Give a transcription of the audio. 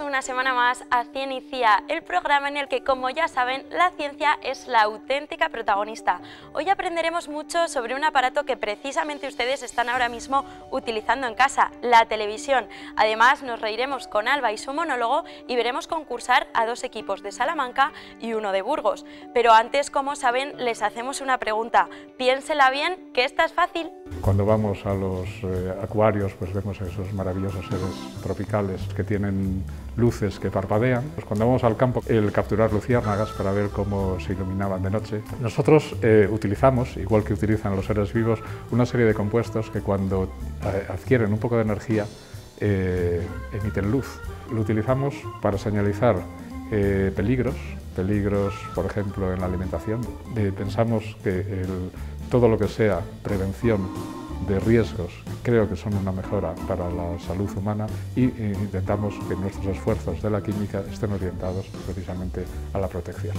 una semana más a Ciencia, el programa en el que, como ya saben, la ciencia es la auténtica protagonista. Hoy aprenderemos mucho sobre un aparato que precisamente ustedes están ahora mismo utilizando en casa, la televisión. Además, nos reiremos con Alba y su monólogo y veremos concursar a dos equipos de Salamanca y uno de Burgos. Pero antes, como saben, les hacemos una pregunta. Piénsela bien, que esta es fácil. Cuando vamos a los eh, acuarios, pues vemos esos maravillosos seres tropicales que tienen luces que parpadean. Pues cuando vamos al campo, el capturar luciérnagas para ver cómo se iluminaban de noche. Nosotros eh, utilizamos, igual que utilizan los seres vivos, una serie de compuestos que cuando eh, adquieren un poco de energía eh, emiten luz. Lo utilizamos para señalizar peligros, peligros, por ejemplo, en la alimentación. pensamos que todo lo que sea prevención de riesgos creo que son una mejora para la salud humana y eh, intentamos que nuestros esfuerzos de la química estén orientados precisamente a la protección.